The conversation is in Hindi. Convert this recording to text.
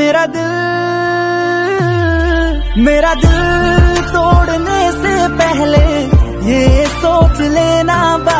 मेरा दिल मेरा दिल तोड़ने से पहले ये सोच लेना बा।